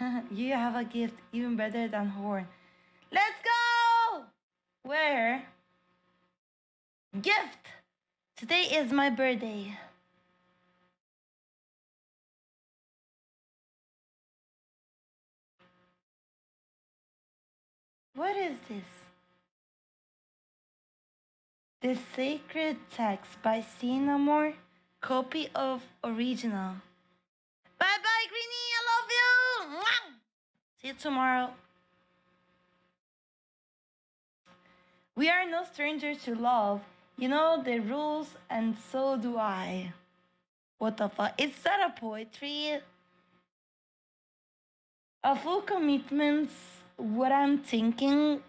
you have a gift even better than horn. Let's go! Where? Gift! Today is my birthday. What is this? The Sacred Text by Cynomore, copy of original. Bye bye, Greenie. I love you. Mwah! See you tomorrow. We are no strangers to love. You know the rules, and so do I. What the fuck? Is that a poetry? A full commitment's what I'm thinking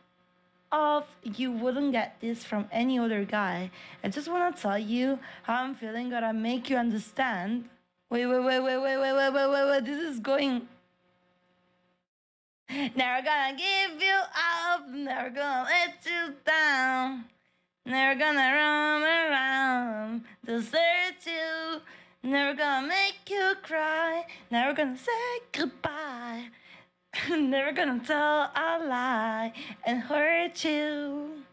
of. You wouldn't get this from any other guy. I just want to tell you how I'm feeling, gotta make you understand. Wait, wait, wait, wait, wait, wait, wait, wait, wait, wait. This is going. Never gonna give you up, never gonna let you down. Never gonna run around, to desert you. Never gonna make you cry, never gonna say goodbye. never gonna tell a lie and hurt you.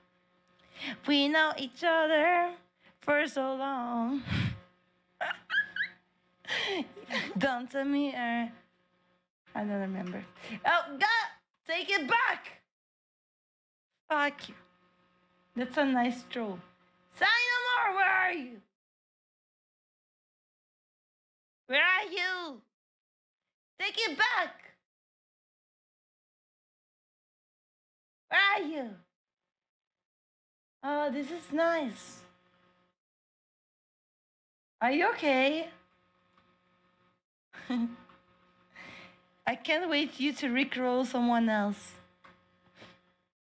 We know each other for so long. Don't tell me, uh, I don't remember. Oh, God, take it back. Fuck you. That's a nice stroll. Cynomore, where are you? Where are you? Take it back. Where are you? Oh, this is nice. Are you okay? I can't wait you to rickroll someone else.